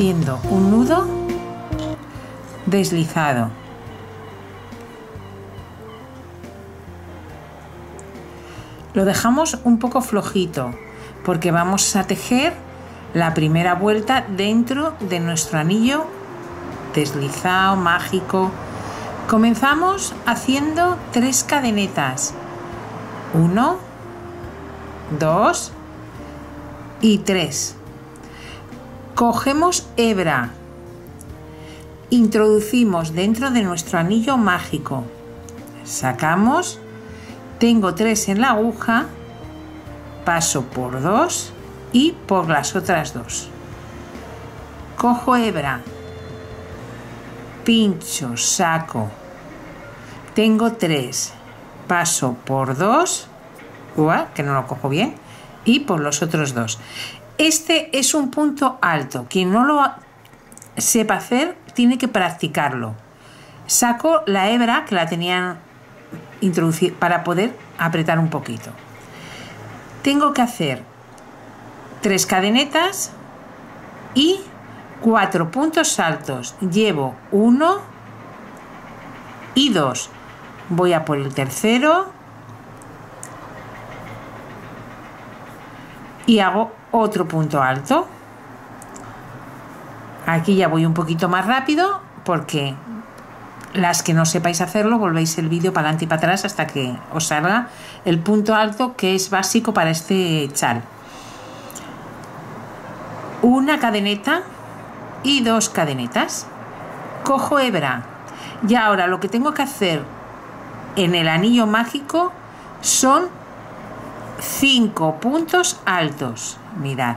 Haciendo un nudo deslizado. Lo dejamos un poco flojito porque vamos a tejer la primera vuelta dentro de nuestro anillo deslizado, mágico. Comenzamos haciendo tres cadenetas. Uno, dos y tres. Cogemos hebra. Introducimos dentro de nuestro anillo mágico. Sacamos. Tengo tres en la aguja. Paso por dos y por las otras dos. Cojo hebra. Pincho, saco. Tengo tres. Paso por dos. que no lo cojo bien. Y por los otros dos. Este es un punto alto. Quien no lo sepa hacer, tiene que practicarlo. Saco la hebra que la tenían introducir para poder apretar un poquito. Tengo que hacer tres cadenetas y cuatro puntos altos. Llevo uno y dos. Voy a por el tercero y hago otro punto alto. Aquí ya voy un poquito más rápido porque las que no sepáis hacerlo, volvéis el vídeo para adelante y para atrás hasta que os salga el punto alto que es básico para este chal una cadeneta y dos cadenetas. Cojo hebra. Y ahora lo que tengo que hacer en el anillo mágico son cinco puntos altos. Mirad,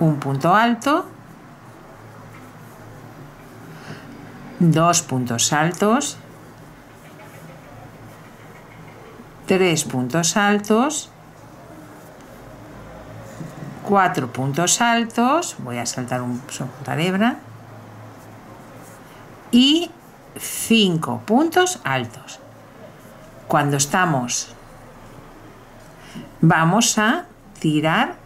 un punto alto, dos puntos altos, tres puntos altos, cuatro puntos altos, voy a saltar un hebra, y cinco puntos altos. Cuando estamos, vamos a tirar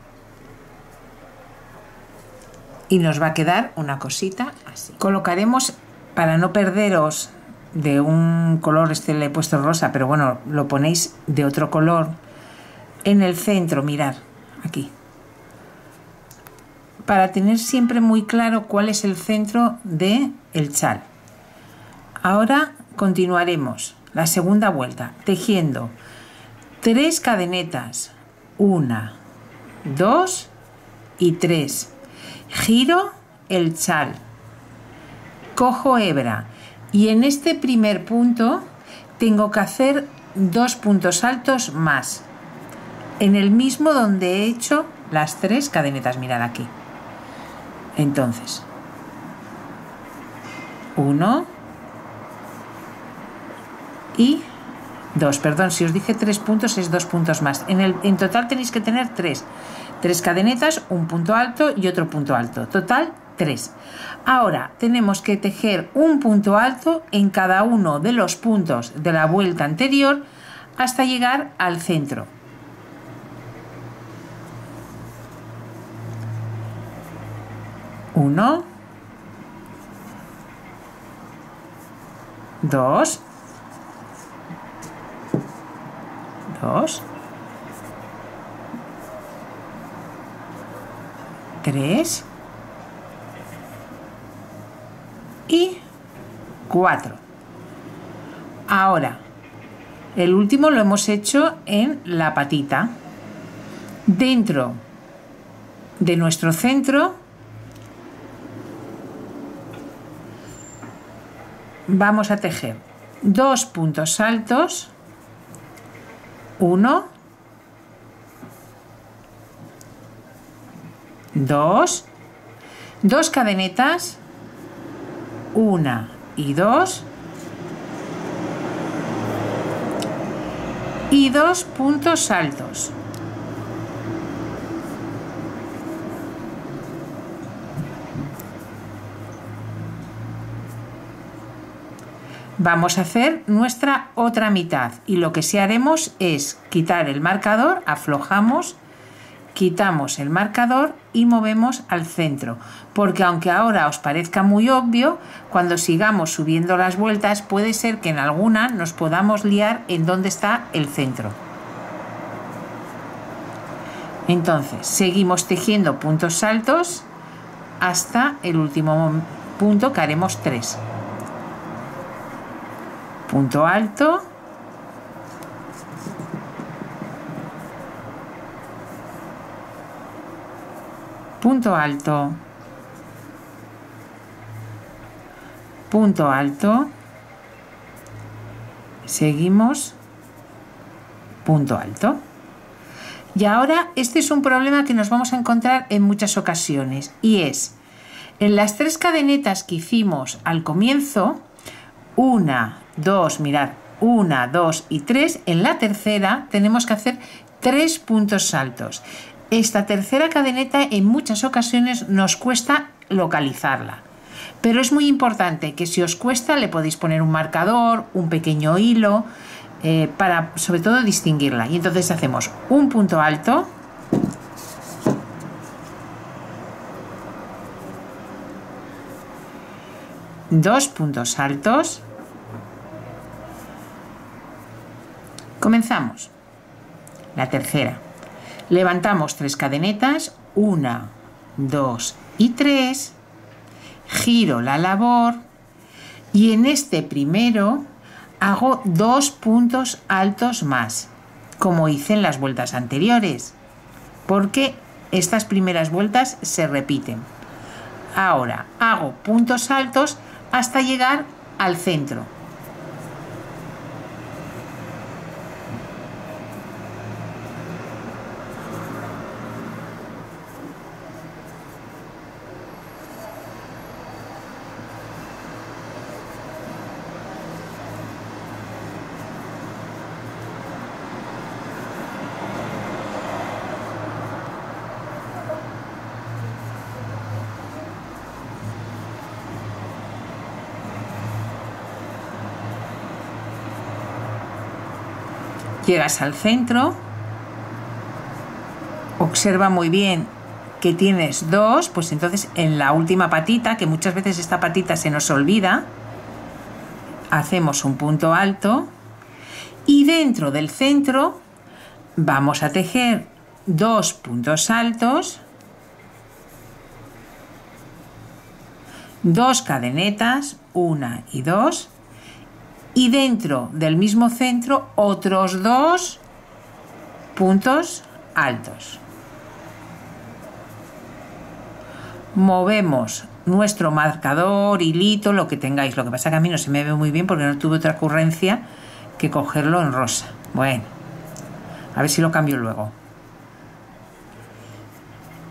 y nos va a quedar una cosita así. Colocaremos, para no perderos de un color, este le he puesto rosa, pero bueno, lo ponéis de otro color, en el centro, mirar, aquí para tener siempre muy claro cuál es el centro de el chal. Ahora continuaremos la segunda vuelta tejiendo tres cadenetas, una, dos y tres. Giro el chal, cojo hebra y en este primer punto tengo que hacer dos puntos altos más en el mismo donde he hecho las tres cadenetas. Mirad aquí. Entonces, uno y dos. Perdón, si os dije tres puntos es dos puntos más. En, el, en total tenéis que tener tres. Tres cadenetas, un punto alto y otro punto alto. Total, tres. Ahora tenemos que tejer un punto alto en cada uno de los puntos de la vuelta anterior hasta llegar al centro. Uno. Dos. Dos. Tres. Y cuatro. Ahora, el último lo hemos hecho en la patita. Dentro de nuestro centro vamos a tejer dos puntos altos, uno, dos, dos cadenetas, una y dos, y dos puntos altos. Vamos a hacer nuestra otra mitad y lo que sí haremos es quitar el marcador, aflojamos quitamos el marcador y movemos al centro, porque aunque ahora os parezca muy obvio, cuando sigamos subiendo las vueltas puede ser que en alguna nos podamos liar en dónde está el centro. Entonces, seguimos tejiendo puntos altos hasta el último punto que haremos 3. Punto alto, punto alto, punto alto, seguimos, punto alto. Y ahora este es un problema que nos vamos a encontrar en muchas ocasiones y es, en las tres cadenetas que hicimos al comienzo, una, dos, mirad, una, dos y tres, en la tercera tenemos que hacer tres puntos saltos. Esta tercera cadeneta en muchas ocasiones nos cuesta localizarla. Pero es muy importante que si os cuesta le podéis poner un marcador, un pequeño hilo, eh, para sobre todo distinguirla. Y entonces hacemos un punto alto, dos puntos altos, comenzamos. La tercera. Levantamos tres cadenetas, una, dos y tres, giro la labor y en este primero hago dos puntos altos más, como hice en las vueltas anteriores, porque estas primeras vueltas se repiten. Ahora hago puntos altos hasta llegar al centro. Llegas al centro, observa muy bien que tienes dos, pues entonces en la última patita, que muchas veces esta patita se nos olvida, hacemos un punto alto y dentro del centro vamos a tejer dos puntos altos, dos cadenetas, una y dos, y dentro del mismo centro otros dos puntos altos. Movemos nuestro marcador, hilito, lo que tengáis. Lo que pasa que a mí no se me ve muy bien porque no tuve otra ocurrencia que cogerlo en rosa. Bueno, a ver si lo cambio luego.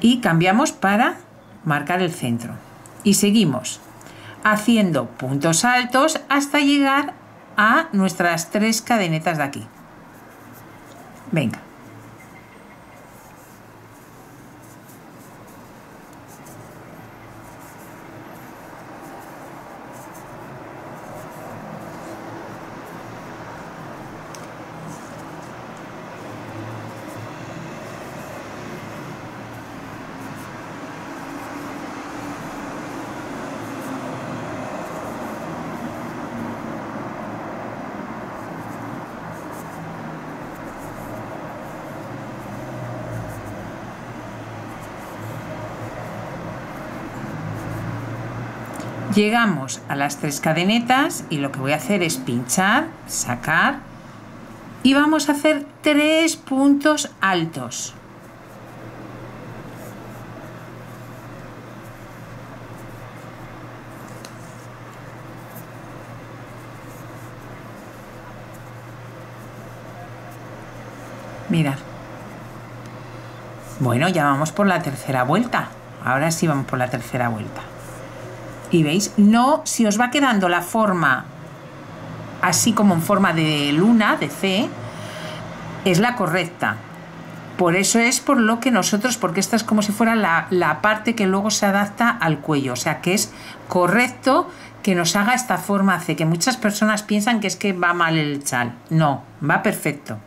Y cambiamos para marcar el centro. Y seguimos haciendo puntos altos hasta llegar a nuestras tres cadenetas de aquí. Venga. Llegamos a las tres cadenetas y lo que voy a hacer es pinchar, sacar y vamos a hacer tres puntos altos. Mirad. Bueno, ya vamos por la tercera vuelta. Ahora sí vamos por la tercera vuelta. Y veis, no, si os va quedando la forma así como en forma de luna, de C, es la correcta. Por eso es por lo que nosotros, porque esta es como si fuera la, la, parte que luego se adapta al cuello, o sea que es correcto que nos haga esta forma C, que muchas personas piensan que es que va mal el chal. No, va perfecto.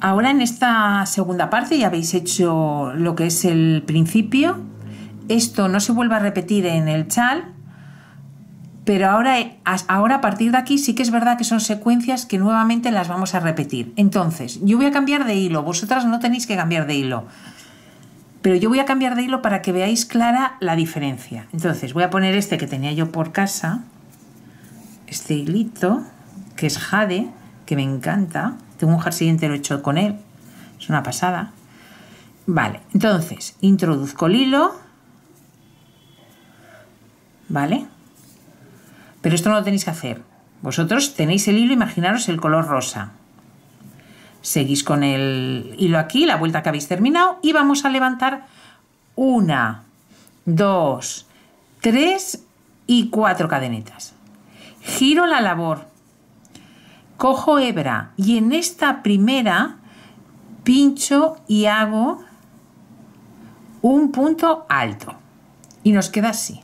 Ahora en esta segunda parte ya habéis hecho lo que es el principio. Esto no se vuelve a repetir en el chal, pero ahora, ahora a partir de aquí sí que es verdad que son secuencias que nuevamente las vamos a repetir. Entonces, yo voy a cambiar de hilo, vosotras no tenéis que cambiar de hilo, pero yo voy a cambiar de hilo para que veáis clara la diferencia. Entonces, voy a poner este que tenía yo por casa, este hilito, que es jade, que me encanta tengo un jersey entero hecho con él. Es una pasada. Vale, entonces introduzco el hilo. ¿Vale? Pero esto no lo tenéis que hacer. Vosotros tenéis el hilo, imaginaros el color rosa. Seguís con el hilo aquí, la vuelta que habéis terminado, y vamos a levantar una, dos, tres y cuatro cadenetas. Giro la labor cojo hebra y en esta primera pincho y hago un punto alto y nos queda así.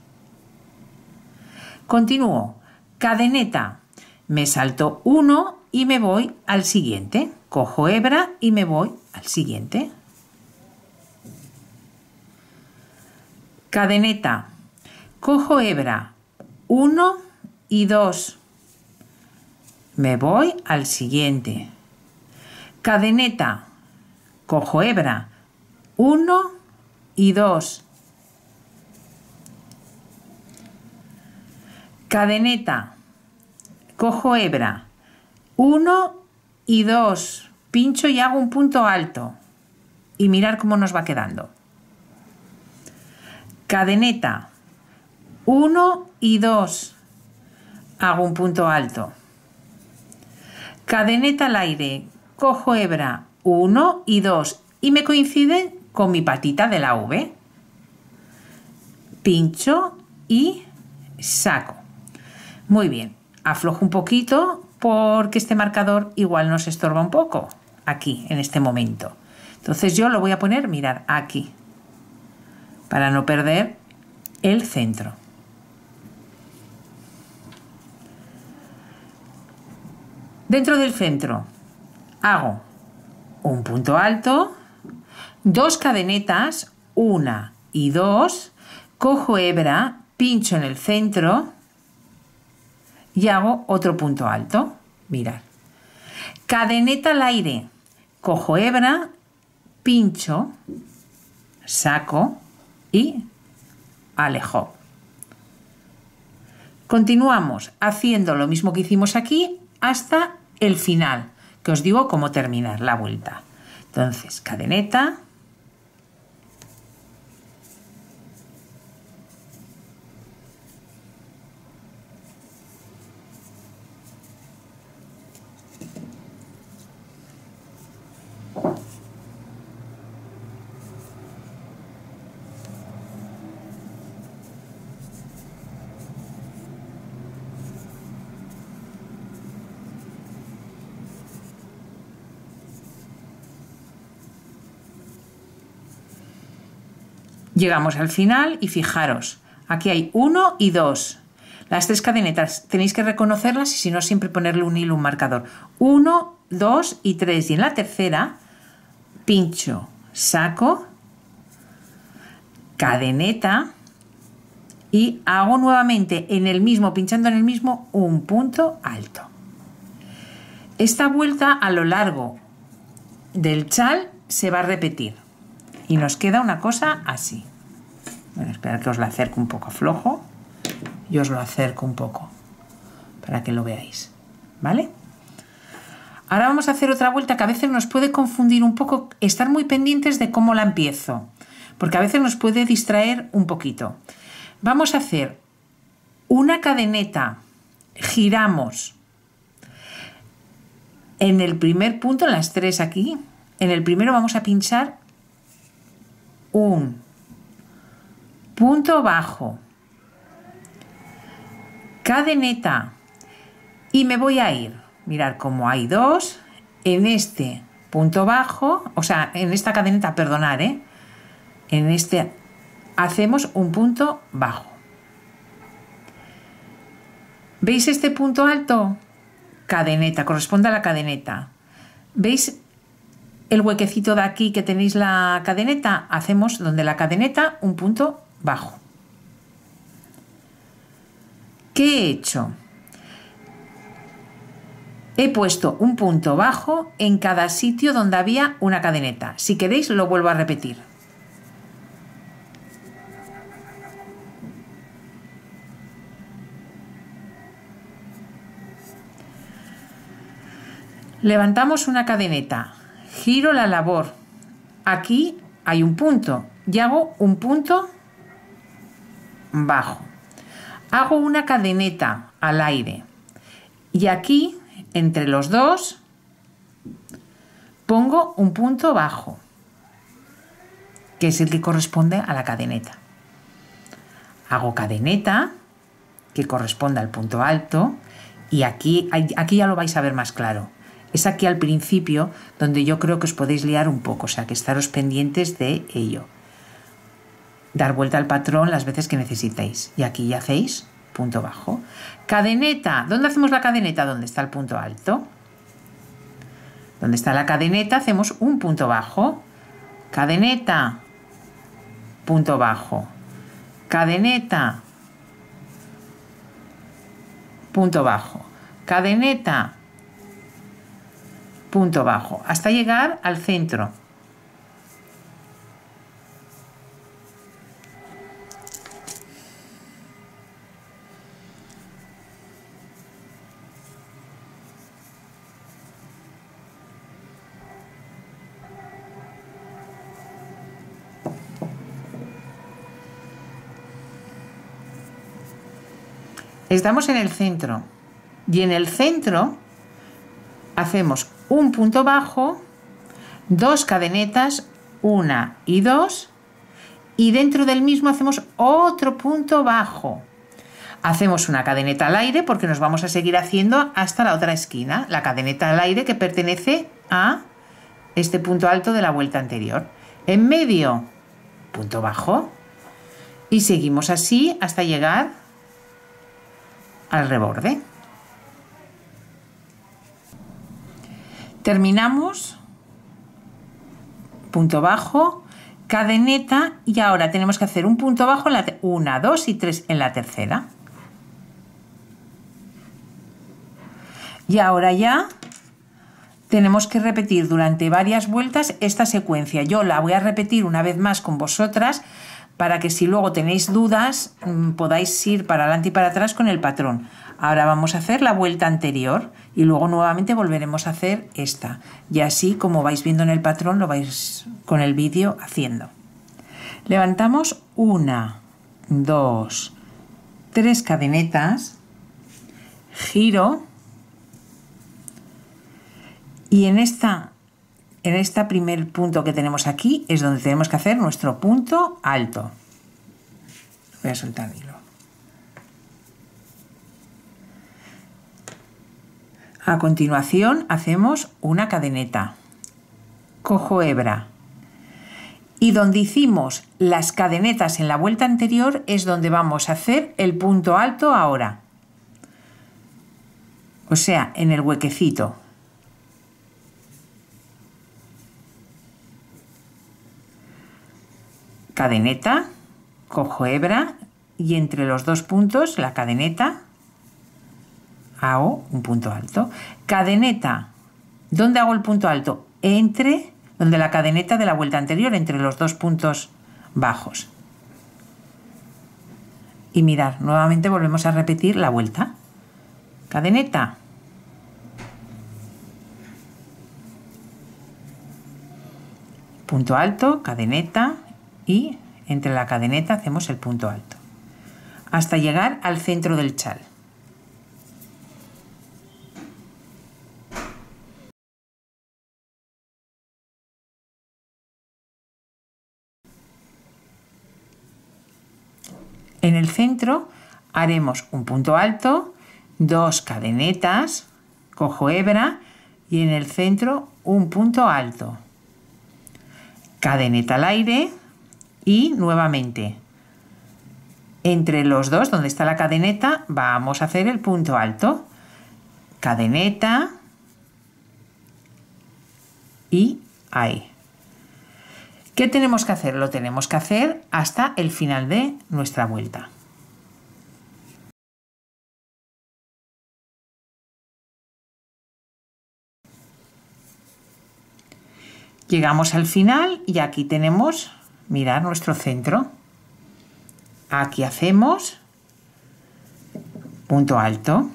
Continúo, cadeneta, me salto uno y me voy al siguiente. Cojo hebra y me voy al siguiente. Cadeneta, cojo hebra, uno y dos me voy al siguiente. Cadeneta. Cojo hebra. Uno y dos. Cadeneta. Cojo hebra. Uno y dos. Pincho y hago un punto alto. Y mirar cómo nos va quedando. Cadeneta. Uno y dos. Hago un punto alto cadeneta al aire, cojo hebra 1 y 2 y me coinciden con mi patita de la V. Pincho y saco. Muy bien, aflojo un poquito porque este marcador igual nos estorba un poco aquí, en este momento. Entonces yo lo voy a poner, mirar, aquí, para no perder el centro. Dentro del centro hago un punto alto, dos cadenetas, una y dos, cojo hebra, pincho en el centro y hago otro punto alto. Mirad. Cadeneta al aire, cojo hebra, pincho, saco y alejo. Continuamos haciendo lo mismo que hicimos aquí hasta el final, que os digo cómo terminar la vuelta. Entonces, cadeneta, Llegamos al final y fijaros, aquí hay uno y dos. Las tres cadenetas tenéis que reconocerlas y si no siempre ponerle un hilo, un marcador. Uno, dos y tres. Y en la tercera, pincho, saco, cadeneta y hago nuevamente en el mismo, pinchando en el mismo, un punto alto. Esta vuelta a lo largo del chal se va a repetir y nos queda una cosa así. Bueno, esperar que os la acerco un poco flojo y os lo acerco un poco para que lo veáis. ¿Vale? Ahora vamos a hacer otra vuelta que a veces nos puede confundir un poco, estar muy pendientes de cómo la empiezo, porque a veces nos puede distraer un poquito. Vamos a hacer una cadeneta, giramos en el primer punto, en las tres aquí, en el primero vamos a pinchar un punto bajo, cadeneta y me voy a ir. Mirar cómo hay dos en este punto bajo, o sea, en esta cadeneta, perdonar, ¿eh? En este hacemos un punto bajo. ¿Veis este punto alto? Cadeneta, corresponde a la cadeneta. ¿Veis el huequecito de aquí que tenéis la cadeneta, hacemos donde la cadeneta un punto bajo. ¿Qué he hecho? He puesto un punto bajo en cada sitio donde había una cadeneta. Si queréis lo vuelvo a repetir. Levantamos una cadeneta, giro la labor. Aquí hay un punto y hago un punto bajo. Hago una cadeneta al aire y aquí, entre los dos, pongo un punto bajo, que es el que corresponde a la cadeneta. Hago cadeneta, que corresponde al punto alto, y aquí, aquí ya lo vais a ver más claro es aquí al principio donde yo creo que os podéis liar un poco, o sea que estaros pendientes de ello. Dar vuelta al patrón las veces que necesitéis. Y aquí ya hacéis punto bajo. Cadeneta. ¿Dónde hacemos la cadeneta? ¿Dónde está el punto alto? Donde está la cadeneta hacemos un punto bajo. Cadeneta. Punto bajo. Cadeneta. Punto bajo. Cadeneta punto bajo, hasta llegar al centro. Estamos en el centro y en el centro hacemos un punto bajo, dos cadenetas, una y dos, y dentro del mismo hacemos otro punto bajo. Hacemos una cadeneta al aire porque nos vamos a seguir haciendo hasta la otra esquina, la cadeneta al aire que pertenece a este punto alto de la vuelta anterior. En medio, punto bajo, y seguimos así hasta llegar al reborde. terminamos, punto bajo, cadeneta y ahora tenemos que hacer un punto bajo en la una, dos y tres en la tercera. Y ahora ya tenemos que repetir durante varias vueltas esta secuencia. Yo la voy a repetir una vez más con vosotras para que si luego tenéis dudas mm, podáis ir para adelante y para atrás con el patrón. Ahora vamos a hacer la vuelta anterior y luego nuevamente volveremos a hacer esta. Y así como vais viendo en el patrón lo vais con el vídeo haciendo. Levantamos una, dos, tres cadenetas, giro y en esta en este primer punto que tenemos aquí es donde tenemos que hacer nuestro punto alto. Voy a soltar el hilo. A continuación hacemos una cadeneta. Cojo hebra. Y donde hicimos las cadenetas en la vuelta anterior es donde vamos a hacer el punto alto ahora. O sea, en el huequecito. Cadeneta, cojo hebra y entre los dos puntos la cadeneta hago un punto alto. Cadeneta. ¿Dónde hago el punto alto? Entre, donde la cadeneta de la vuelta anterior, entre los dos puntos bajos. Y mirar, nuevamente volvemos a repetir la vuelta. Cadeneta. Punto alto, cadeneta y entre la cadeneta hacemos el punto alto. Hasta llegar al centro del chal. En el centro haremos un punto alto, dos cadenetas, cojo hebra y en el centro un punto alto. Cadeneta al aire y nuevamente entre los dos, donde está la cadeneta, vamos a hacer el punto alto. Cadeneta y ahí. ¿Qué tenemos que hacer? Lo tenemos que hacer hasta el final de nuestra vuelta. Llegamos al final y aquí tenemos, mirar nuestro centro. Aquí hacemos punto alto,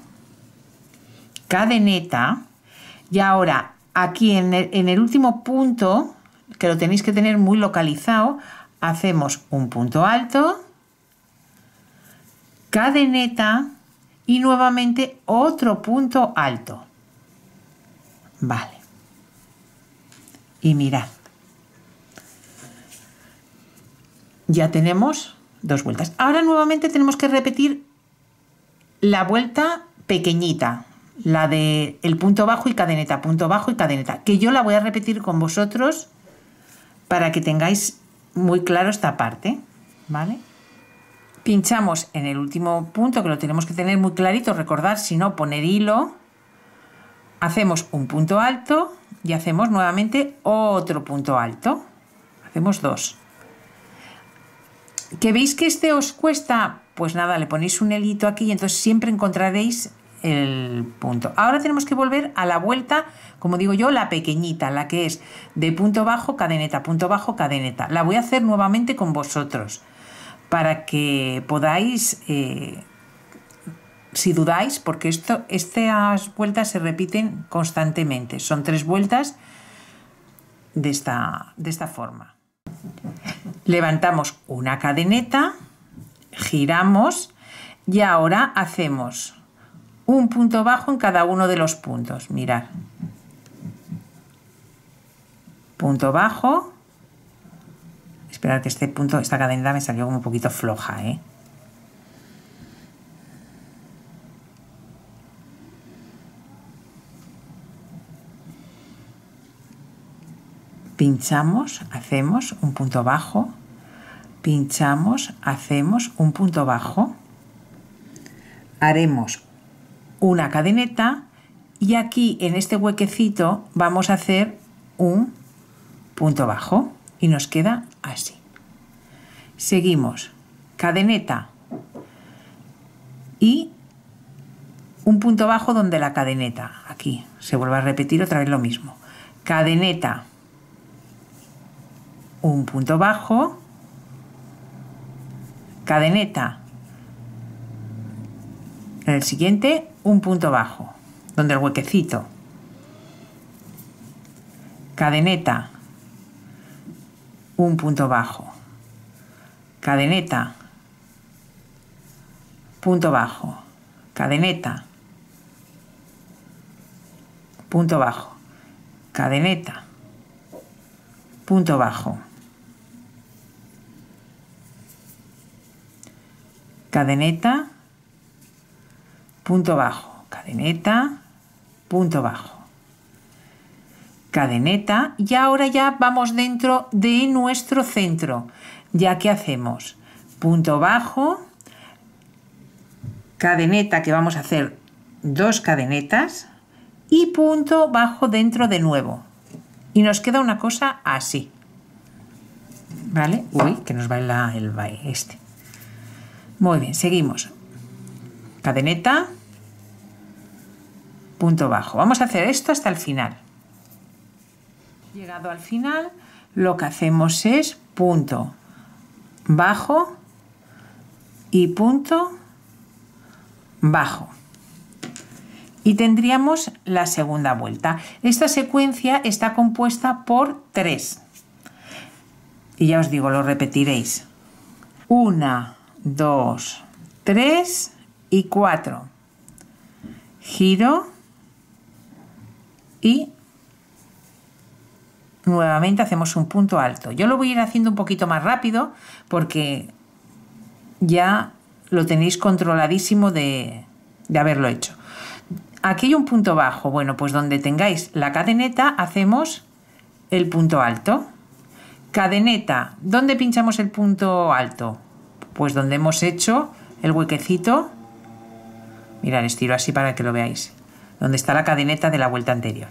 cadeneta y ahora aquí en el, en el último punto, que lo tenéis que tener muy localizado, hacemos un punto alto, cadeneta y nuevamente otro punto alto. Vale y mirad. Ya tenemos dos vueltas. Ahora nuevamente tenemos que repetir la vuelta pequeñita, la de el punto bajo y cadeneta, punto bajo y cadeneta, que yo la voy a repetir con vosotros para que tengáis muy claro esta parte, ¿vale? Pinchamos en el último punto, que lo tenemos que tener muy clarito, recordar, si no, poner hilo, hacemos un punto alto, y hacemos nuevamente otro punto alto. Hacemos dos. ¿Que veis que este os cuesta? Pues nada, le ponéis un hilito aquí y entonces siempre encontraréis el punto. Ahora tenemos que volver a la vuelta, como digo yo, la pequeñita, la que es de punto bajo, cadeneta, punto bajo, cadeneta. La voy a hacer nuevamente con vosotros para que podáis eh, si dudáis, porque esto, estas vueltas se repiten constantemente. Son tres vueltas de esta, de esta forma. Levantamos una cadeneta, giramos y ahora hacemos un punto bajo en cada uno de los puntos. Mirad. Punto bajo. Esperar que este punto, esta cadena me salió como un poquito floja, ¿eh? Pinchamos, hacemos un punto bajo, pinchamos, hacemos un punto bajo, haremos una cadeneta y aquí en este huequecito vamos a hacer un punto bajo y nos queda así. Seguimos, cadeneta y un punto bajo donde la cadeneta, aquí. Se vuelve a repetir otra vez lo mismo, cadeneta, un punto bajo, cadeneta. En el siguiente, un punto bajo, donde el huequecito. Cadeneta, un punto bajo. Cadeneta, punto bajo. Cadeneta, punto bajo. Cadeneta, punto bajo. Cadeneta, punto bajo, cadeneta, punto bajo, cadeneta y ahora ya vamos dentro de nuestro centro. Ya que hacemos punto bajo, cadeneta que vamos a hacer dos cadenetas y punto bajo dentro de nuevo. Y nos queda una cosa así. ¿Vale? Uy, que nos va el, el este. Muy bien, seguimos. Cadeneta, punto bajo. Vamos a hacer esto hasta el final. Llegado al final, lo que hacemos es punto bajo y punto bajo. Y tendríamos la segunda vuelta. Esta secuencia está compuesta por tres. Y ya os digo, lo repetiréis. Una, 2, 3 y 4. Giro y nuevamente hacemos un punto alto. Yo lo voy a ir haciendo un poquito más rápido porque ya lo tenéis controladísimo de, de haberlo hecho. Aquí hay un punto bajo. Bueno, pues donde tengáis la cadeneta hacemos el punto alto. Cadeneta. ¿Dónde pinchamos el punto alto? pues donde hemos hecho el huequecito, mirad, estiro así para que lo veáis, donde está la cadeneta de la vuelta anterior.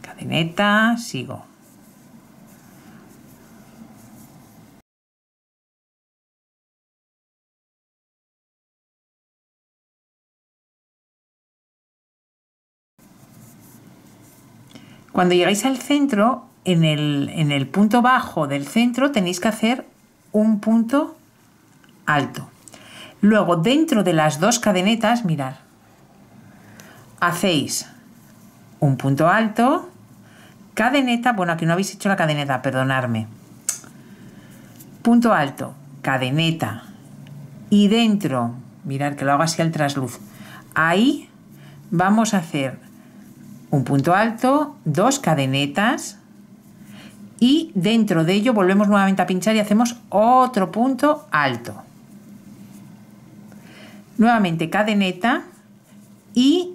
Cadeneta, sigo. Cuando llegáis al centro, en el, en el punto bajo del centro tenéis que hacer un punto alto. Luego, dentro de las dos cadenetas, mirad, hacéis un punto alto, cadeneta, bueno, aquí no habéis hecho la cadeneta, perdonadme. Punto alto, cadeneta. Y dentro, mirad que lo hago así al trasluz, ahí vamos a hacer un punto alto, dos cadenetas y dentro de ello volvemos nuevamente a pinchar y hacemos otro punto alto. Nuevamente cadeneta y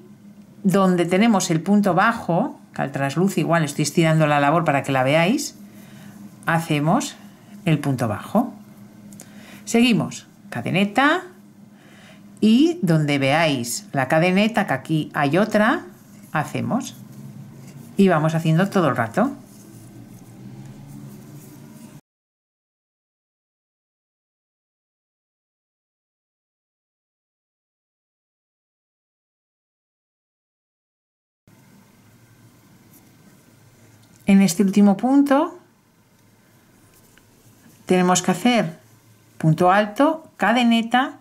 donde tenemos el punto bajo, que al trasluz igual estoy estirando la labor para que la veáis, hacemos el punto bajo. Seguimos, cadeneta y donde veáis la cadeneta, que aquí hay otra, hacemos y vamos haciendo todo el rato. En este último punto tenemos que hacer punto alto, cadeneta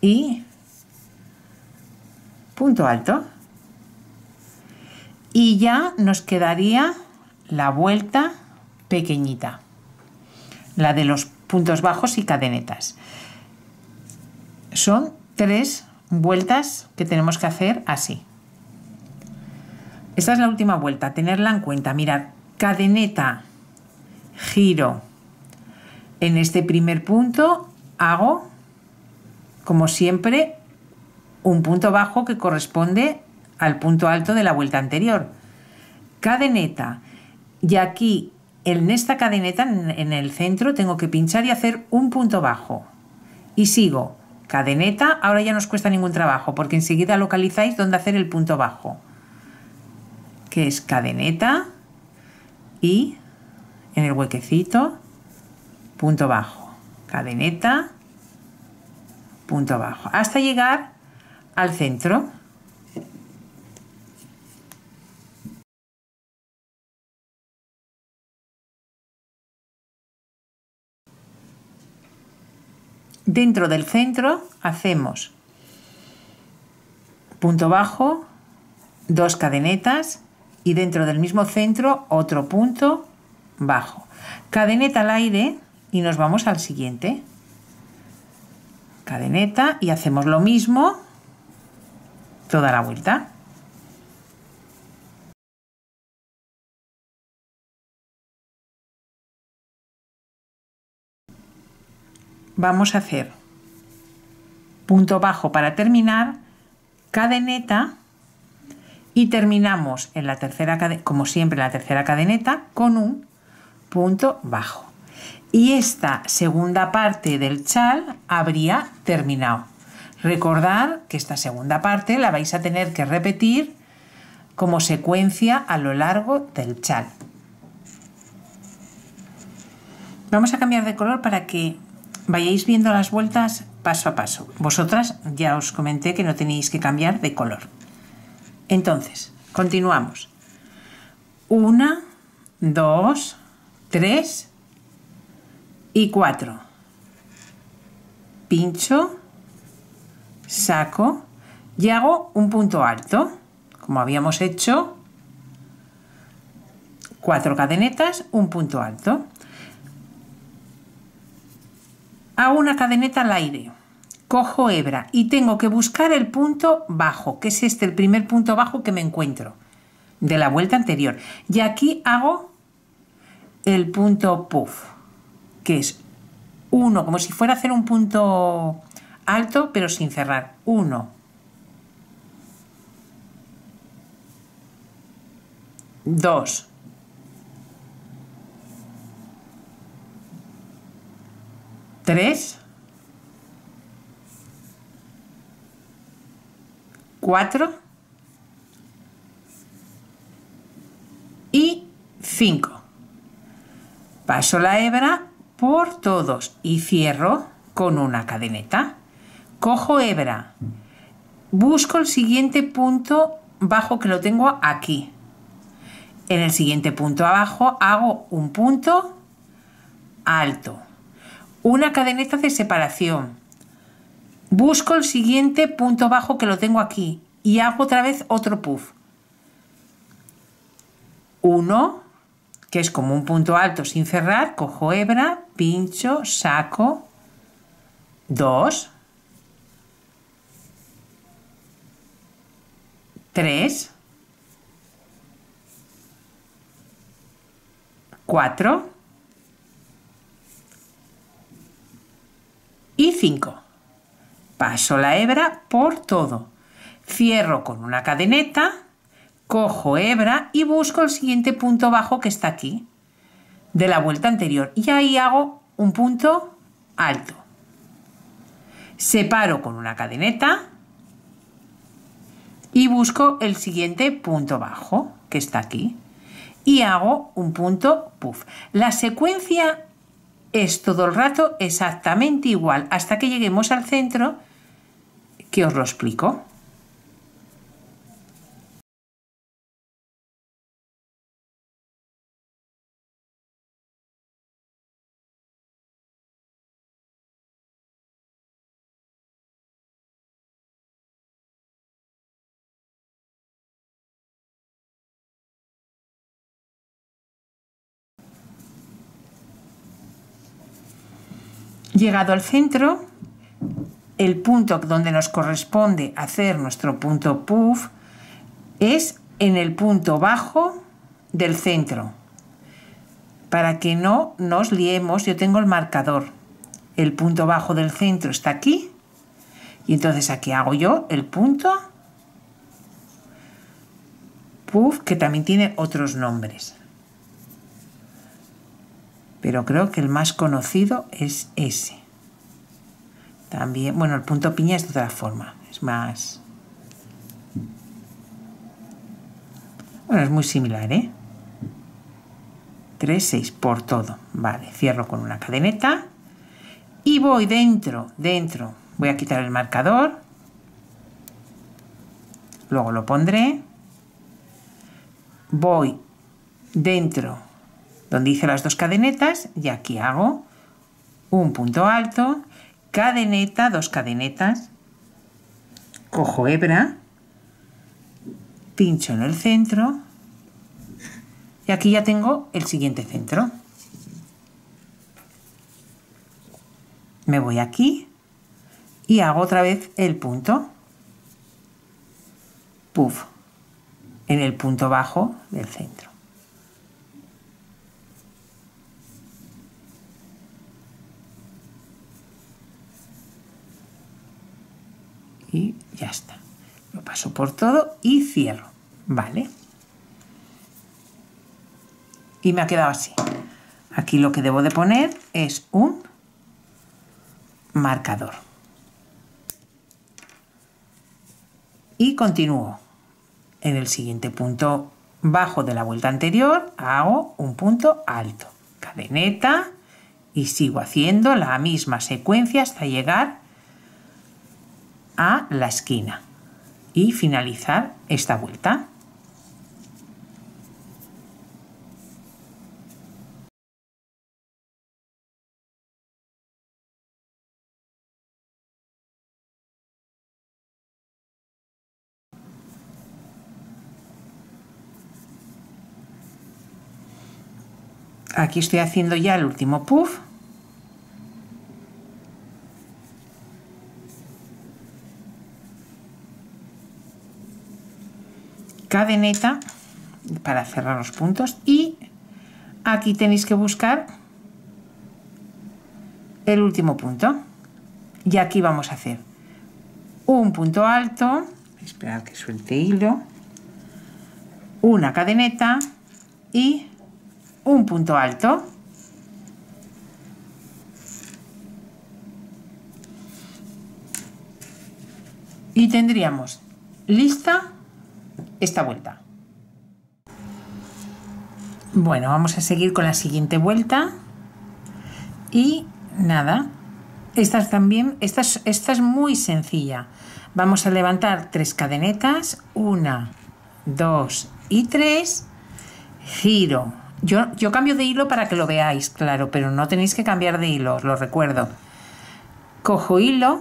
y punto alto. Y ya nos quedaría la vuelta pequeñita, la de los puntos bajos y cadenetas. Son tres vueltas que tenemos que hacer así. Esta es la última vuelta, tenerla en cuenta. Mirad, cadeneta, giro. En este primer punto hago, como siempre, un punto bajo que corresponde al punto alto de la vuelta anterior. Cadeneta. Y aquí, en esta cadeneta, en el centro, tengo que pinchar y hacer un punto bajo. Y sigo. Cadeneta, ahora ya no os cuesta ningún trabajo, porque enseguida localizáis dónde hacer el punto bajo que es cadeneta y en el huequecito punto bajo, cadeneta, punto bajo, hasta llegar al centro. Dentro del centro hacemos punto bajo, dos cadenetas y dentro del mismo centro otro punto bajo. Cadeneta al aire y nos vamos al siguiente. Cadeneta y hacemos lo mismo toda la vuelta. Vamos a hacer punto bajo para terminar, cadeneta y terminamos en la tercera como siempre la tercera cadeneta con un punto bajo. Y esta segunda parte del chal habría terminado. Recordar que esta segunda parte la vais a tener que repetir como secuencia a lo largo del chal. Vamos a cambiar de color para que vayáis viendo las vueltas paso a paso. Vosotras ya os comenté que no tenéis que cambiar de color entonces, continuamos. Una, dos, tres y cuatro. Pincho, saco y hago un punto alto, como habíamos hecho. Cuatro cadenetas, un punto alto. Hago una cadeneta al aire cojo hebra y tengo que buscar el punto bajo, que es este, el primer punto bajo que me encuentro de la vuelta anterior. Y aquí hago el punto puff, que es uno, como si fuera a hacer un punto alto, pero sin cerrar. Uno. Dos. Tres. 4 y 5. Paso la hebra por todos y cierro con una cadeneta. Cojo hebra, busco el siguiente punto bajo que lo tengo aquí. En el siguiente punto abajo hago un punto alto. Una cadeneta de separación. Busco el siguiente punto bajo que lo tengo aquí y hago otra vez otro puff. Uno, que es como un punto alto sin cerrar, cojo hebra, pincho, saco. Dos. Tres. Cuatro. Y cinco. Paso la hebra por todo. Cierro con una cadeneta cojo hebra y busco el siguiente punto bajo que está aquí, de la vuelta anterior. Y ahí hago un punto alto. Separo con una cadeneta y busco el siguiente punto bajo que está aquí. Y hago un punto puff. La secuencia es todo el rato exactamente igual hasta que lleguemos al centro que os lo explico. Llegado al centro, el punto donde nos corresponde hacer nuestro punto puff es en el punto bajo del centro. Para que no nos liemos, yo tengo el marcador. El punto bajo del centro está aquí. Y entonces aquí hago yo el punto puff, que también tiene otros nombres pero creo que el más conocido es ese. También, bueno, el punto piña es de otra forma, es más... Bueno, es muy similar, ¿eh? 3, 6 por todo. Vale, cierro con una cadeneta y voy dentro, dentro. Voy a quitar el marcador. Luego lo pondré. Voy dentro donde hice las dos cadenetas y aquí hago un punto alto, cadeneta, dos cadenetas, cojo hebra, pincho en el centro y aquí ya tengo el siguiente centro. Me voy aquí y hago otra vez el punto. Puff. En el punto bajo del centro. Y ya está. Lo paso por todo y cierro. ¿Vale? Y me ha quedado así. Aquí lo que debo de poner es un marcador. Y continúo. En el siguiente punto bajo de la vuelta anterior hago un punto alto. Cadeneta y sigo haciendo la misma secuencia hasta llegar a la esquina y finalizar esta vuelta. Aquí estoy haciendo ya el último puff cadeneta para cerrar los puntos y aquí tenéis que buscar el último punto. Y aquí vamos a hacer un punto alto. Esperar que suelte hilo. Una cadeneta y un punto alto. Y tendríamos lista esta vuelta. Bueno, vamos a seguir con la siguiente vuelta. Y nada, esta también, esta es, esta es muy sencilla. Vamos a levantar tres cadenetas, una, 2 y 3, giro. Yo, yo cambio de hilo para que lo veáis, claro, pero no tenéis que cambiar de hilo, os lo recuerdo. Cojo hilo,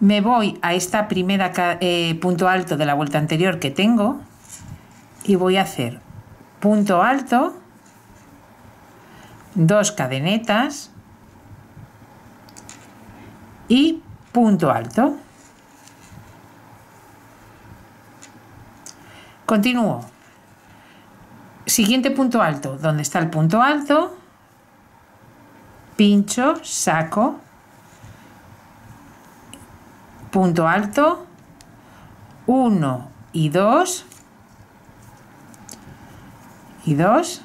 me voy a esta primera eh, punto alto de la vuelta anterior que tengo y voy a hacer punto alto, dos cadenetas y punto alto. Continúo. Siguiente punto alto. ¿Dónde está el punto alto? Pincho, saco, punto alto, 1 y 2 y 2,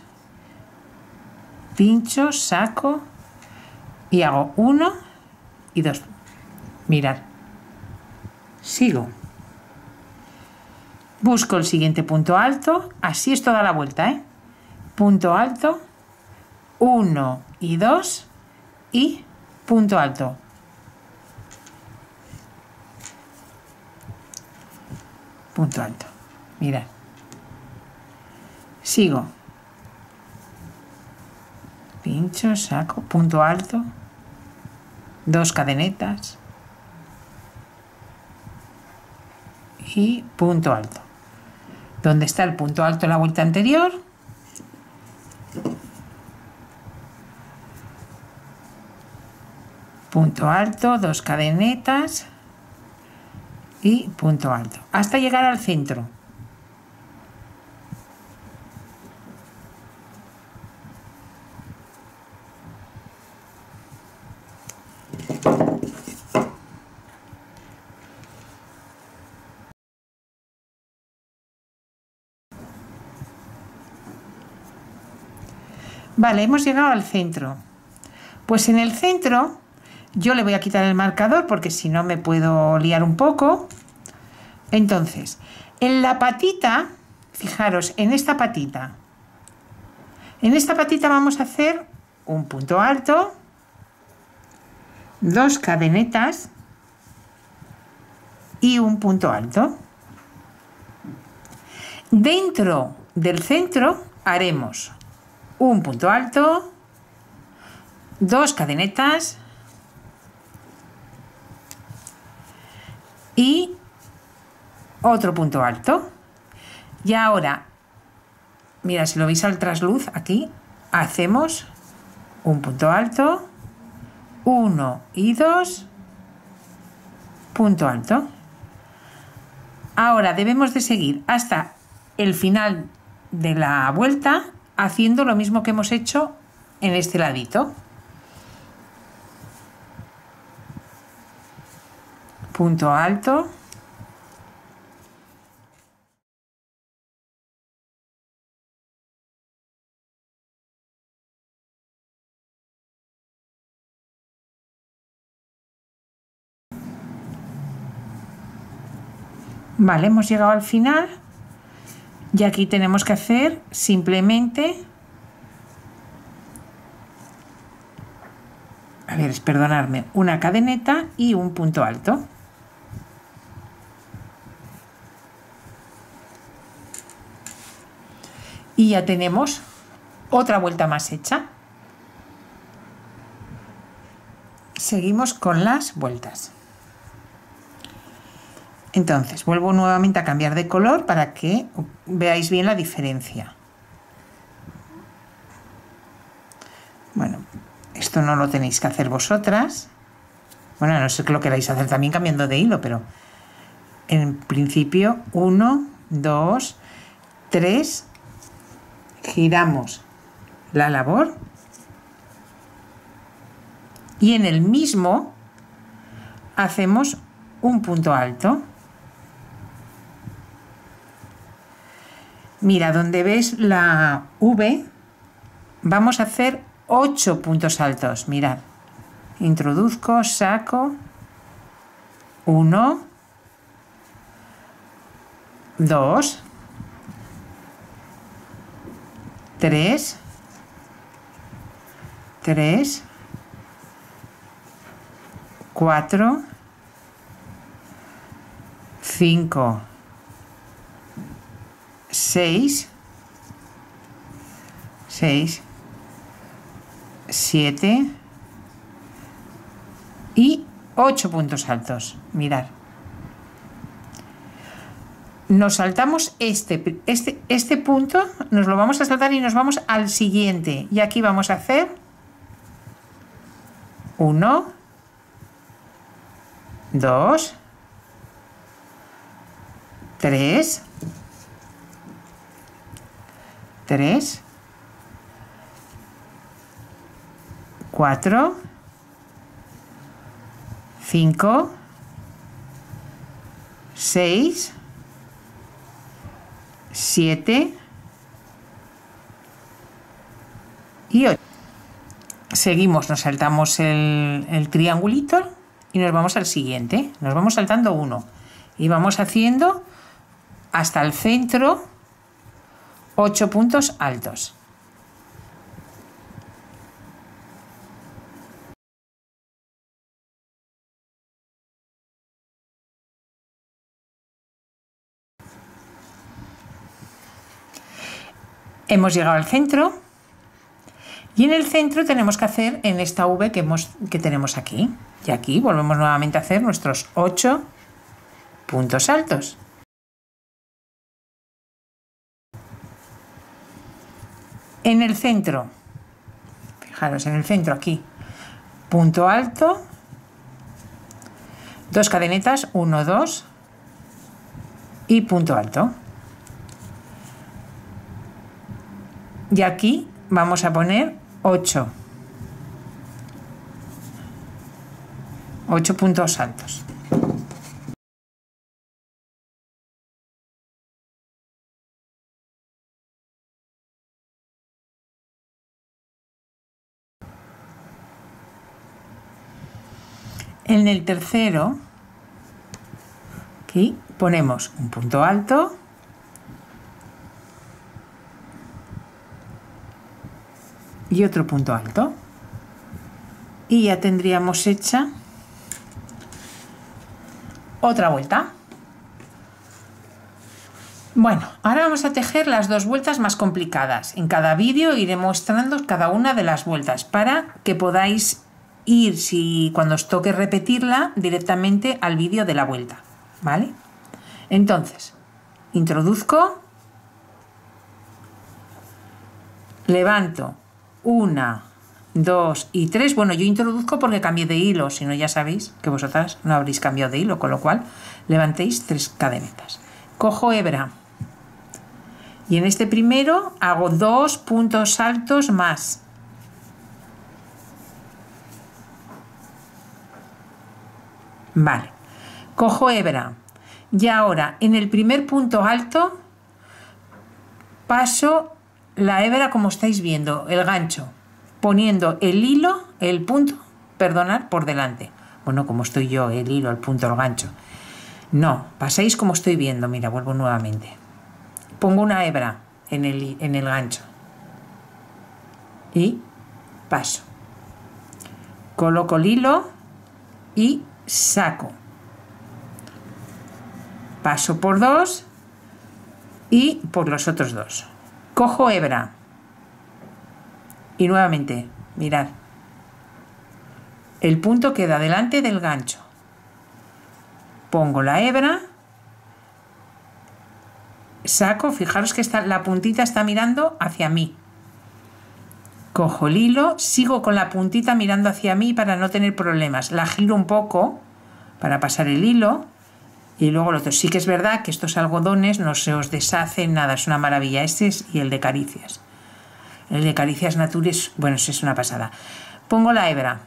pincho, saco y hago 1 y 2. Mirad, sigo. Busco el siguiente punto alto, así es toda la vuelta, ¿eh? Punto alto, 1 y 2 y punto alto. Punto alto. Mirad. Sigo. Pincho, saco, punto alto, dos cadenetas y punto alto. ¿Dónde está el punto alto en la vuelta anterior? Punto alto, dos cadenetas y punto alto. Hasta llegar al centro. Vale, hemos llegado al centro. Pues en el centro yo le voy a quitar el marcador porque si no me puedo liar un poco. Entonces, en la patita, fijaros, en esta patita, en esta patita vamos a hacer un punto alto, dos cadenetas y un punto alto. Dentro del centro haremos un punto alto, dos cadenetas y otro punto alto. Y ahora, mira, si lo veis al trasluz aquí, hacemos un punto alto, uno y dos, punto alto. Ahora debemos de seguir hasta el final de la vuelta haciendo lo mismo que hemos hecho en este ladito. Punto alto. Vale, hemos llegado al final. Y aquí tenemos que hacer simplemente... A ver, perdonarme, una cadeneta y un punto alto. Y ya tenemos otra vuelta más hecha. Seguimos con las vueltas. Entonces, vuelvo nuevamente a cambiar de color para que veáis bien la diferencia. Bueno, esto no lo tenéis que hacer vosotras. Bueno, no sé qué lo queráis hacer también cambiando de hilo, pero en principio, uno, dos, tres, giramos la labor y en el mismo hacemos un punto alto. Mira, donde ves la V, vamos a hacer 8 puntos altos. Mirad, introduzco, saco, 1, 2, 3, 3, 4, 5, 6, 6, 7 y 8 puntos altos. Mirad. Nos saltamos este, este, este punto, nos lo vamos a saltar y nos vamos al siguiente. Y aquí vamos a hacer 1, 2, 3, 3, 4, 5, 6, 7 y 8. Seguimos, nos saltamos el, el triangulito y nos vamos al siguiente. Nos vamos saltando uno y vamos haciendo hasta el centro 8 puntos altos. Hemos llegado al centro y en el centro tenemos que hacer en esta V que, tenemos aquí. Y aquí volvemos nuevamente a hacer nuestros 8 puntos altos. En el centro, fijaros, en el centro aquí, punto alto, dos cadenetas, 1, 2 y punto alto. Y aquí vamos a poner 8. 8 puntos altos. En el tercero, aquí ponemos un punto alto, y otro punto alto. Y ya tendríamos hecha otra vuelta. Bueno, ahora vamos a tejer las dos vueltas más complicadas. En cada vídeo iré mostrando cada una de las vueltas para que podáis ir, si cuando os toque repetirla, directamente al vídeo de la vuelta. ¿Vale? Entonces, introduzco, levanto una, dos y tres. Bueno, yo introduzco porque cambié de hilo, si no ya sabéis que vosotras no habréis cambiado de hilo, con lo cual levantéis tres cadenetas. Cojo hebra y en este primero hago dos puntos altos más. Vale, cojo hebra y ahora en el primer punto alto paso la hebra como estáis viendo, el gancho, poniendo el hilo, el punto, perdonad, por delante. Bueno, como estoy yo, el hilo, el punto, el gancho. No, paséis como estoy viendo, mira, vuelvo nuevamente. Pongo una hebra en el, en el gancho y paso. Coloco el hilo y saco. Paso por dos y por los otros dos. Cojo hebra. Y nuevamente, mirad. El punto queda delante del gancho. Pongo la hebra. Saco, fijaros que está, la puntita está mirando hacia mí. Cojo el hilo, sigo con la puntita mirando hacia mí para no tener problemas. La giro un poco para pasar el hilo y luego lo otro, sí que es verdad que estos algodones no se os deshacen nada, es una maravilla. Este es y el de caricias. El de caricias natures, bueno, es una pasada. Pongo la hebra.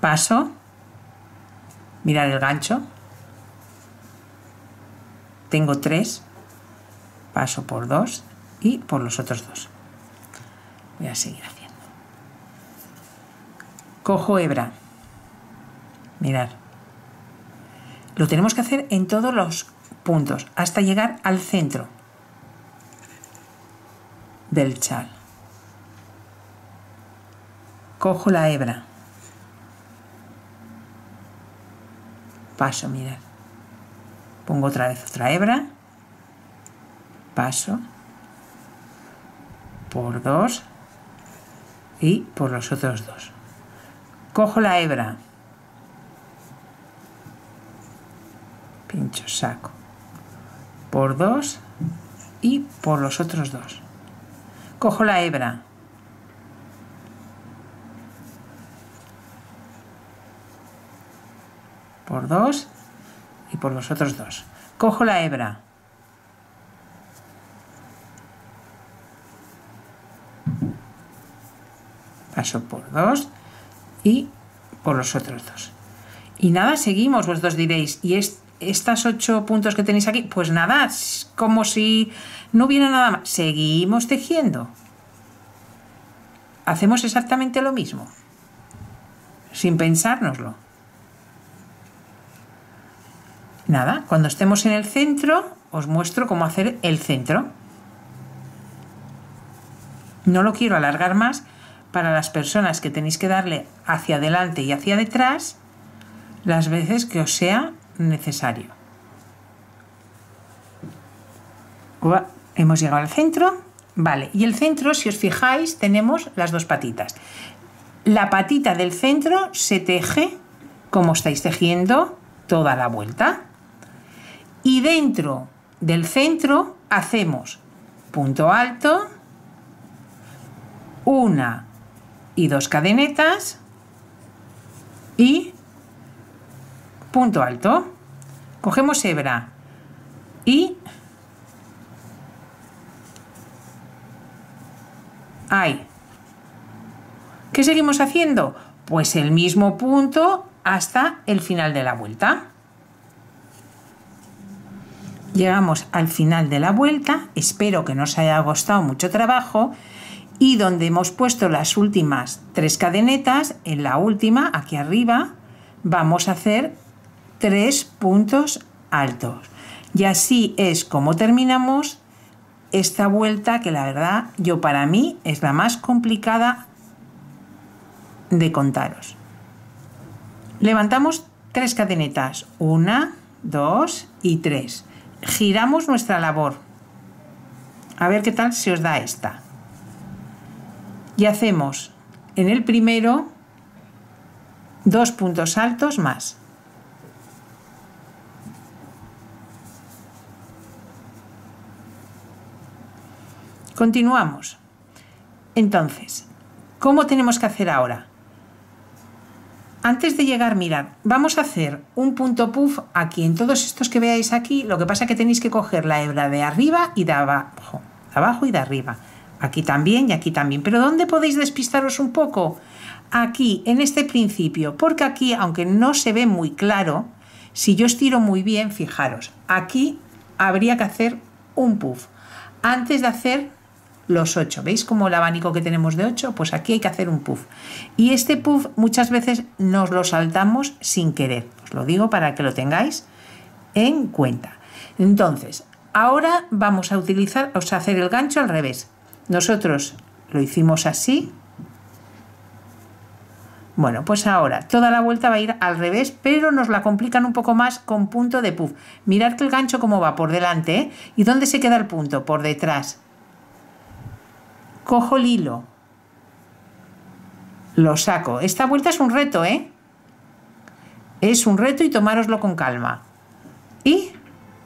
Paso. Mirad el gancho. Tengo tres. Paso por dos y por los otros dos. Voy a seguir haciendo. Cojo hebra. Mirad lo tenemos que hacer en todos los puntos, hasta llegar al centro del chal. Cojo la hebra. Paso, mirad. Pongo otra vez otra hebra paso por dos y por los otros dos. Cojo la hebra, pincho, saco por dos y por los otros dos. Cojo la hebra, por dos y por los otros dos. Cojo la hebra, paso por dos y por los otros dos. Y nada, seguimos, vosotros diréis, ¿y es, estas ocho puntos que tenéis aquí? Pues nada, como si no hubiera nada más. Seguimos tejiendo. Hacemos exactamente lo mismo, sin pensárnoslo. Nada, cuando estemos en el centro, os muestro cómo hacer el centro. No lo quiero alargar más para las personas que tenéis que darle hacia adelante y hacia detrás las veces que os sea necesario. Hemos llegado al centro. Vale, y el centro, si os fijáis, tenemos las dos patitas. La patita del centro se teje como estáis tejiendo toda la vuelta. Y dentro del centro hacemos punto alto, una y dos cadenetas y punto alto. Cogemos hebra y ahí. ¿Qué seguimos haciendo? Pues el mismo punto hasta el final de la vuelta. Llegamos al final de la vuelta, espero que no os haya costado mucho trabajo y donde hemos puesto las últimas tres cadenetas, en la última, aquí arriba, vamos a hacer tres puntos altos. Y así es como terminamos esta vuelta que la verdad yo para mí es la más complicada de contaros. Levantamos tres cadenetas, una, dos y tres. Giramos nuestra labor. A ver qué tal se os da esta y hacemos en el primero dos puntos altos más. Continuamos. Entonces, ¿cómo tenemos que hacer ahora? Antes de llegar, mirad, vamos a hacer un punto puff aquí, en todos estos que veáis aquí, lo que pasa es que tenéis que coger la hebra de arriba y de abajo, de abajo y de arriba. Aquí también y aquí también. Pero ¿dónde podéis despistaros un poco? Aquí, en este principio, porque aquí, aunque no se ve muy claro, si yo estiro muy bien, fijaros, aquí habría que hacer un puff. Antes de hacer los 8, ¿veis como el abanico que tenemos de 8? Pues aquí hay que hacer un puff. Y este puff muchas veces nos lo saltamos sin querer. Os lo digo para que lo tengáis en cuenta. Entonces, ahora vamos a utilizar, o hacer el gancho al revés. Nosotros lo hicimos así. Bueno, pues ahora toda la vuelta va a ir al revés, pero nos la complican un poco más con punto de puff. Mirad que el gancho cómo va por delante, ¿eh? ¿Y dónde se queda el punto? Por detrás. Cojo el hilo. Lo saco. Esta vuelta es un reto, ¿eh? Es un reto y tomároslo con calma. Y,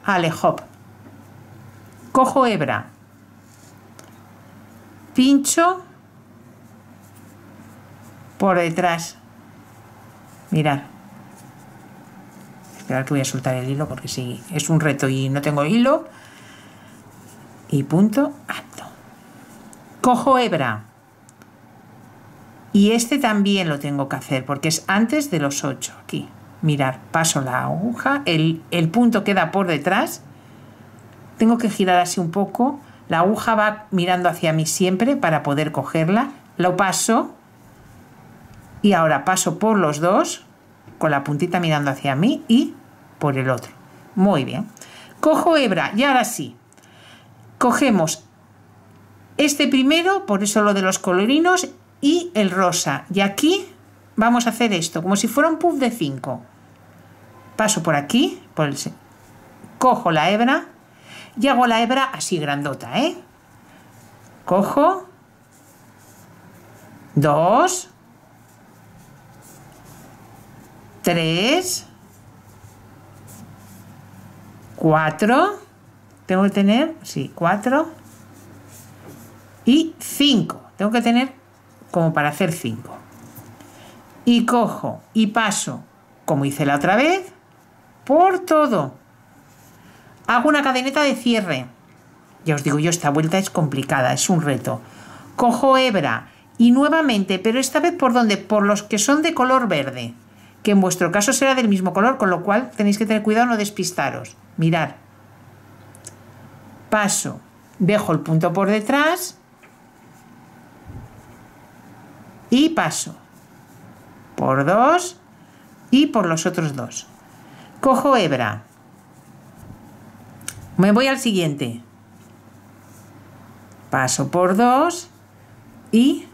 ale, hop. Cojo hebra pincho por detrás. Mirad. Esperad que voy a soltar el hilo porque sí, es un reto y no tengo hilo. Y punto alto. Cojo hebra. Y este también lo tengo que hacer porque es antes de los 8. Aquí. Mirar, paso la aguja, el, el punto queda por detrás. Tengo que girar así un poco la aguja va mirando hacia mí siempre para poder cogerla. Lo paso y ahora paso por los dos con la puntita mirando hacia mí y por el otro. Muy bien. Cojo hebra y ahora sí. Cogemos este primero, por eso lo de los colorinos, y el rosa. Y aquí vamos a hacer esto, como si fuera un puff de 5. Paso por aquí, por el, cojo la hebra y hago la hebra así grandota, ¿eh? Cojo, dos, tres, cuatro, tengo que tener, sí, cuatro y cinco, tengo que tener como para hacer cinco. Y cojo y paso, como hice la otra vez, por todo. Hago una cadeneta de cierre. Ya os digo yo, esta vuelta es complicada, es un reto. Cojo hebra y nuevamente, pero esta vez por donde? Por los que son de color verde, que en vuestro caso será del mismo color, con lo cual tenéis que tener cuidado no despistaros. Mirad. Paso, dejo el punto por detrás y paso por dos y por los otros dos. Cojo hebra. Me voy al siguiente. Paso por dos y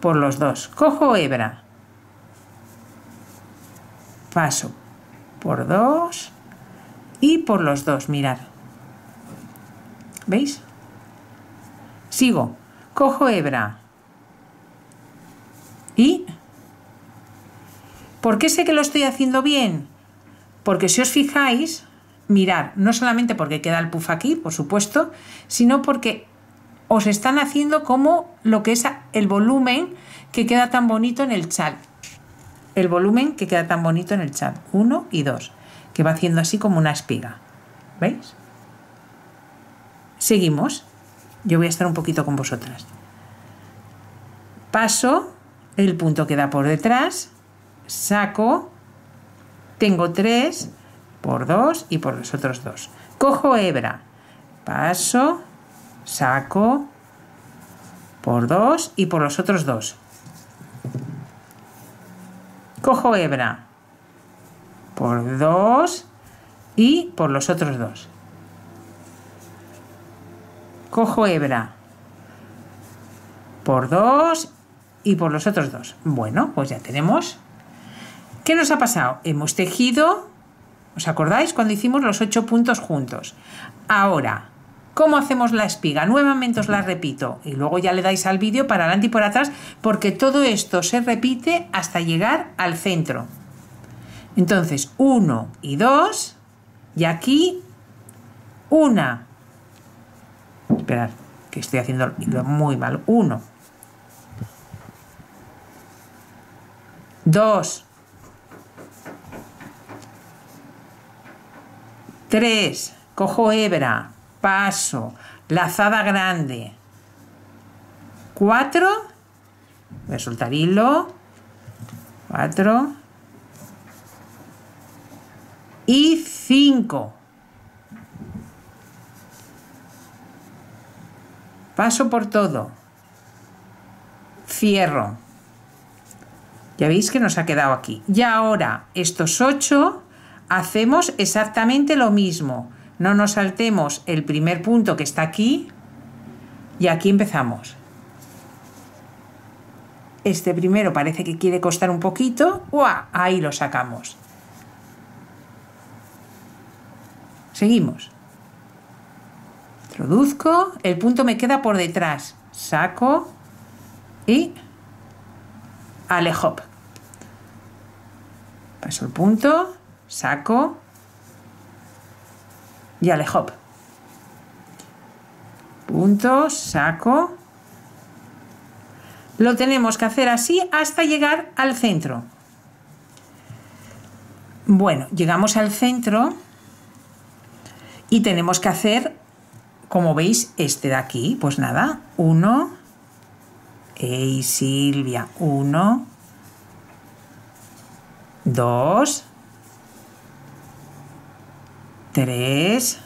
por los dos. Cojo hebra. Paso por dos y por los dos. Mirad. ¿Veis? Sigo. Cojo hebra. ¿Por qué sé que lo estoy haciendo bien? Porque si os fijáis, mirad, no solamente porque queda el puff aquí, por supuesto, sino porque os están haciendo como lo que es el volumen que queda tan bonito en el chat. El volumen que queda tan bonito en el chat. Uno y dos. Que va haciendo así como una espiga. ¿Veis? Seguimos. Yo voy a estar un poquito con vosotras. Paso el punto que da por detrás, saco, tengo tres por dos y por los otros dos. Cojo hebra, paso, saco por dos y por los otros dos. Cojo hebra por dos y por los otros dos. Cojo hebra por dos y por los otros dos. Bueno, pues ya tenemos. ¿Qué nos ha pasado? Hemos tejido, ¿os acordáis cuando hicimos los ocho puntos juntos? Ahora, ¿cómo hacemos la espiga? Nuevamente os la repito y luego ya le dais al vídeo para adelante y por atrás porque todo esto se repite hasta llegar al centro. Entonces, uno y dos y aquí una. Esperad, que estoy haciendo muy mal. Uno 2, 3, cojo hebra, paso, lazada grande, 4, voy a hilo, 4 y 5. Paso por todo. Cierro. Ya veis que nos ha quedado aquí. Y ahora, estos ocho, hacemos exactamente lo mismo. No nos saltemos el primer punto que está aquí y aquí empezamos. Este primero parece que quiere costar un poquito. ¡Uah! Ahí lo sacamos. Seguimos. Introduzco, el punto me queda por detrás. Saco y alejo. Paso el punto, saco y alejo. Punto, saco. Lo tenemos que hacer así hasta llegar al centro. Bueno, llegamos al centro y tenemos que hacer, como veis, este de aquí. Pues nada, uno. Ey, Silvia, uno. 2, 3,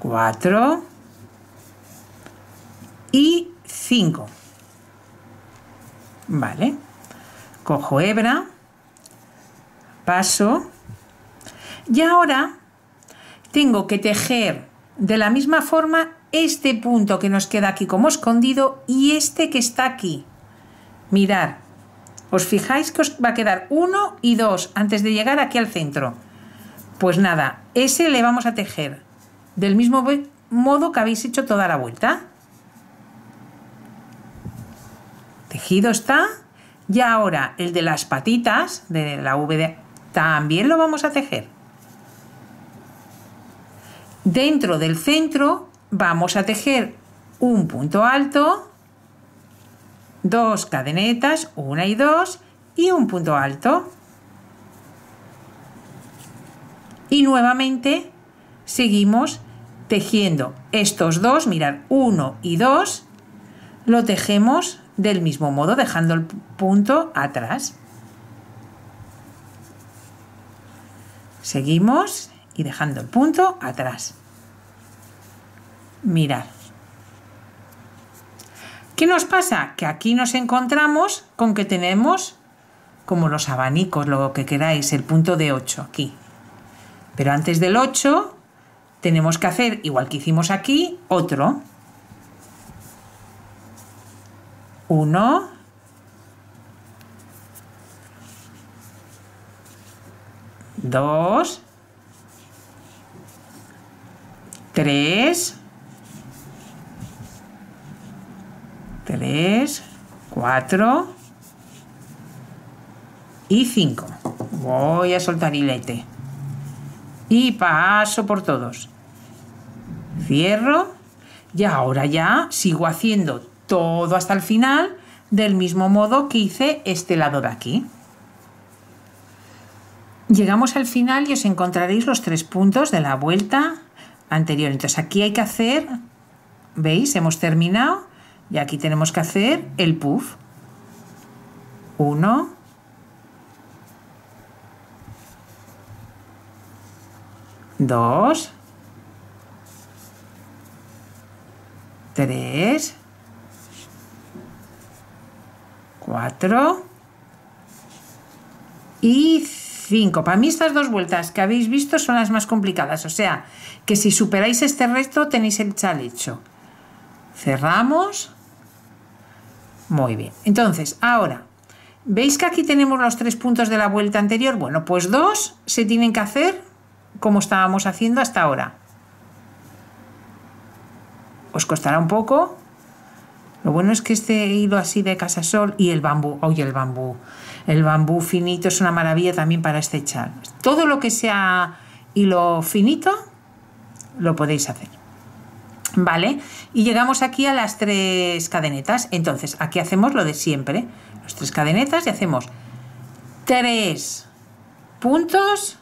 4 y 5. Vale. Cojo hebra, paso y ahora tengo que tejer de la misma forma este punto que nos queda aquí como escondido y este que está aquí. Mirad, os fijáis que os va a quedar uno y dos antes de llegar aquí al centro. Pues nada, ese le vamos a tejer del mismo modo que habéis hecho toda la vuelta. Tejido está. Y ahora el de las patitas, de la V, también lo vamos a tejer. Dentro del centro vamos a tejer un punto alto, dos cadenetas, una y dos, y un punto alto. Y nuevamente seguimos tejiendo estos dos, mirar, uno y dos, lo tejemos del mismo modo, dejando el punto atrás. Seguimos y dejando el punto atrás. Mirad. ¿Qué nos pasa? Que aquí nos encontramos con que tenemos, como los abanicos, lo que queráis, el punto de 8 aquí. Pero antes del 8 tenemos que hacer, igual que hicimos aquí, otro. 1, dos, tres, tres, cuatro y cinco. Voy a soltar hilete. Y paso por todos. Cierro. Y ahora ya sigo haciendo todo hasta el final del mismo modo que hice este lado de aquí. Llegamos al final y os encontraréis los tres puntos de la vuelta anterior. Entonces aquí hay que hacer, ¿veis? Hemos terminado y aquí tenemos que hacer el puff. Uno. Dos. Tres. 4 y 5. Para mí estas dos vueltas que habéis visto son las más complicadas, o sea, que si superáis este resto tenéis el chal hecho. Cerramos. Muy bien. Entonces, ahora, ¿veis que aquí tenemos los tres puntos de la vuelta anterior? Bueno, pues dos se tienen que hacer como estábamos haciendo hasta ahora. Os costará un poco, lo bueno es que este hilo así de casasol y el bambú, oye, el bambú, el bambú finito es una maravilla también para este chal. Todo lo que sea hilo finito, lo podéis hacer. ¿Vale? Y llegamos aquí a las tres cadenetas. Entonces, aquí hacemos lo de siempre. Las tres cadenetas y hacemos tres puntos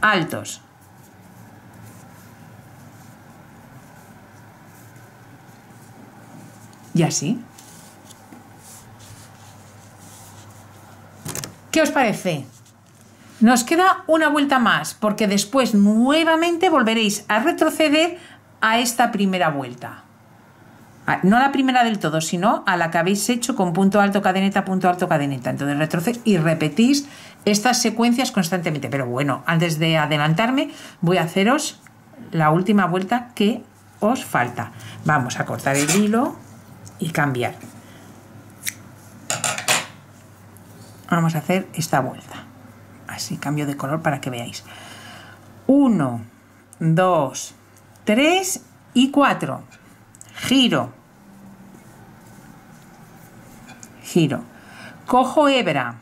altos. Y así. ¿Qué os parece? Nos queda una vuelta más, porque después nuevamente volveréis a retroceder a esta primera vuelta. No a la primera del todo, sino a la que habéis hecho con punto alto, cadeneta, punto alto, cadeneta. Entonces retrocedéis y repetís estas secuencias constantemente. Pero bueno, antes de adelantarme, voy a haceros la última vuelta que os falta. Vamos a cortar el hilo y cambiar. Vamos a hacer esta vuelta. Así cambio de color para que veáis. 1, 2, 3 y 4. Giro. Giro. Cojo hebra.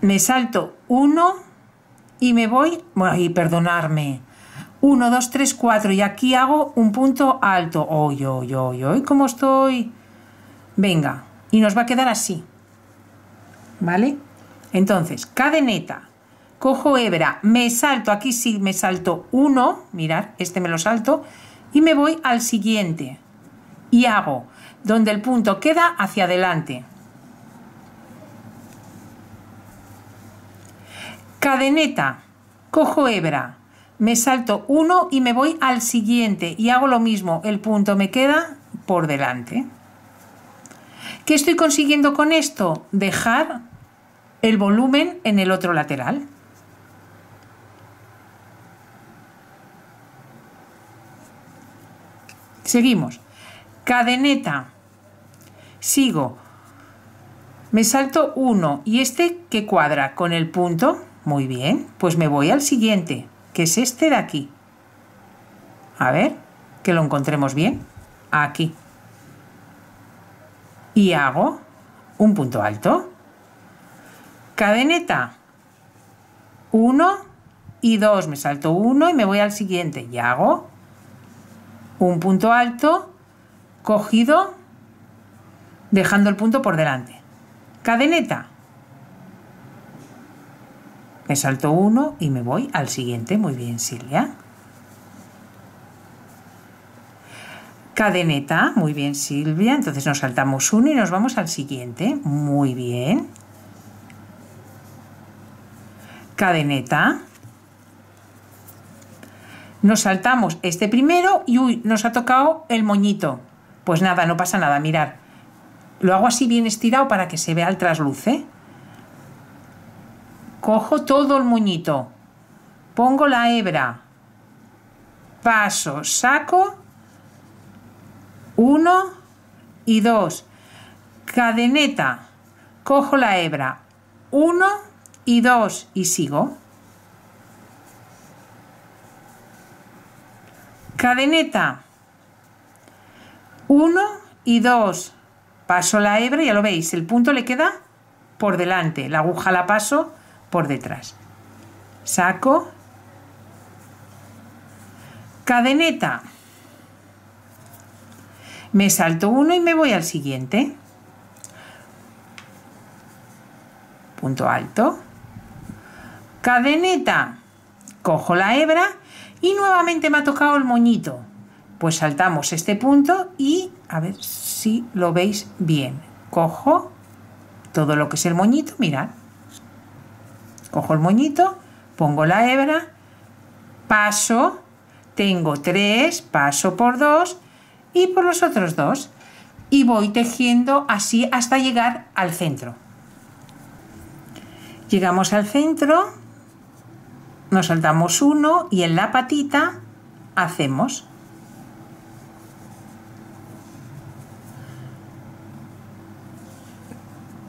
Me salto 1 y me voy... Bueno, y perdonarme. 1, 2, 3, 4 y aquí hago un punto alto. Oy, oy, oy, oy, ¿cómo estoy? Venga, y nos va a quedar así. ¿Vale? Entonces, cadeneta, cojo hebra, me salto, aquí sí me salto 1, mirad, este me lo salto, y me voy al siguiente. Y hago donde el punto queda hacia adelante. Cadeneta, cojo hebra, me salto uno y me voy al siguiente y hago lo mismo, el punto me queda por delante. ¿Qué estoy consiguiendo con esto? Dejar el volumen en el otro lateral. Seguimos. Cadeneta. Sigo Me salto uno y este que cuadra con el punto. Muy bien, pues me voy al siguiente, que es este de aquí. A ver, que lo encontremos bien. Aquí. Y hago un punto alto. Cadeneta. Uno y dos. Me salto uno y me voy al siguiente. Y hago un punto alto cogido dejando el punto por delante. Cadeneta. Me salto uno y me voy al siguiente. Muy bien, Silvia. Cadeneta. Muy bien, Silvia. Entonces nos saltamos uno y nos vamos al siguiente. Muy bien. Cadeneta. Nos saltamos este primero y uy, nos ha tocado el moñito. Pues nada, no pasa nada, mirar. Lo hago así bien estirado para que se vea el trasluce. Cojo todo el moñito. Pongo la hebra. Paso, saco. Uno y dos. Cadeneta. Cojo la hebra. Uno y dos. Y sigo. Cadeneta. Uno y dos Paso la hebra, ya lo veis, el punto le queda por delante, la aguja la paso por detrás. Saco, cadeneta. Me salto uno y me voy al siguiente. Punto alto. Cadeneta. Cojo la hebra y nuevamente me ha tocado el moñito. Pues saltamos este punto y a ver si lo veis bien. Cojo todo lo que es el moñito, mirad. Cojo el moñito, pongo la hebra, paso, tengo tres, paso por dos y por los otros dos. Y voy tejiendo así hasta llegar al centro. Llegamos al centro, nos saltamos uno y en la patita hacemos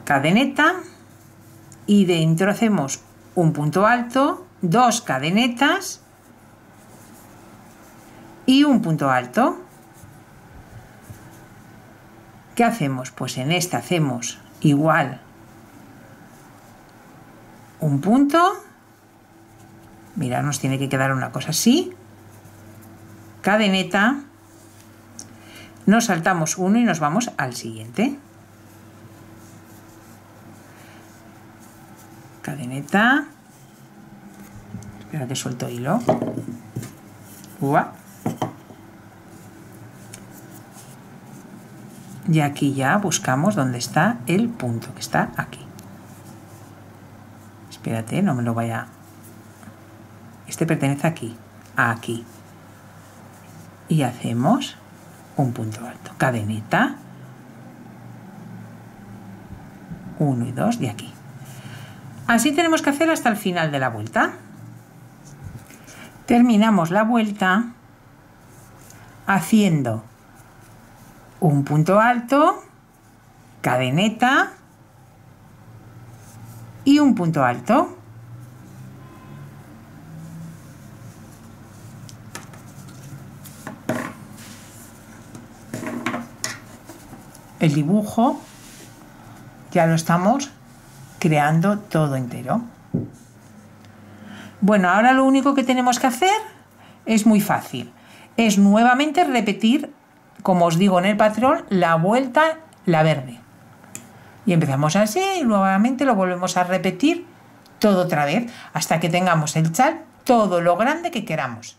cadeneta y dentro hacemos un punto alto, dos cadenetas y un punto alto. ¿Qué hacemos? Pues en esta hacemos igual un punto. Mira, nos tiene que quedar una cosa así. Cadeneta. Nos saltamos uno y nos vamos al siguiente. cadeneta espera que suelto hilo y aquí ya buscamos dónde está el punto que está aquí espérate no me lo vaya este pertenece aquí aquí y hacemos un punto alto cadeneta 1 y 2 de aquí Así tenemos que hacer hasta el final de la vuelta. Terminamos la vuelta haciendo un punto alto, cadeneta y un punto alto. El dibujo ya lo estamos creando todo entero. Bueno, ahora lo único que tenemos que hacer es muy fácil. Es nuevamente repetir, como os digo en el patrón, la vuelta, la verde. Y empezamos así y nuevamente lo volvemos a repetir todo otra vez hasta que tengamos el chal todo lo grande que queramos.